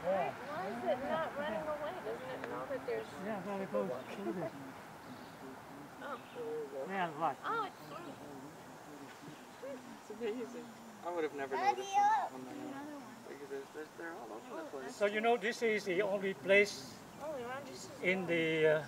Why is it not running away? Doesn't it know that there's, Yeah, well, it goes through this. oh, Yeah, watch. oh, it's amazing. I would have never noticed them on my own. Because there's, there's, they're all over the place. So you know this is the only place in the uh,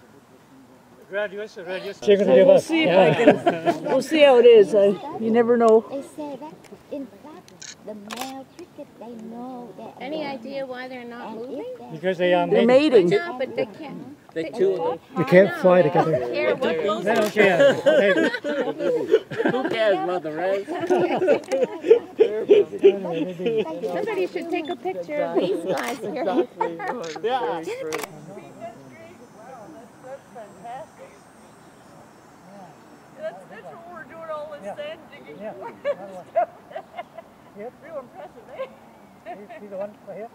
graduates, graduates. So we'll see if I can. We'll see how it is. I, you never know. They say that in fact the male cricket they know that Any idea why they're not moving? if they're Because they are They're mating. mating. No, but they can't. They two of them. You can't fly together. don't care what goes They don't care. Who cares about the rest? Somebody should take a picture of these guys here. That's, that's what we're doing all this Yeah. sand digging Yeah. for. Yep. Real impressive, eh? you See the one right here?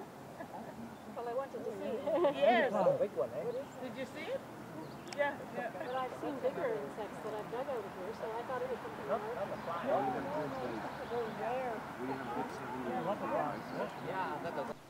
Well, I wanted to see it. Yes. Big one, eh? Did you see it? Yeah. yeah. But I've seen bigger insects that I've dug out of here, so I thought it was something large. Yeah, lots of flies. Yeah, that doesn't.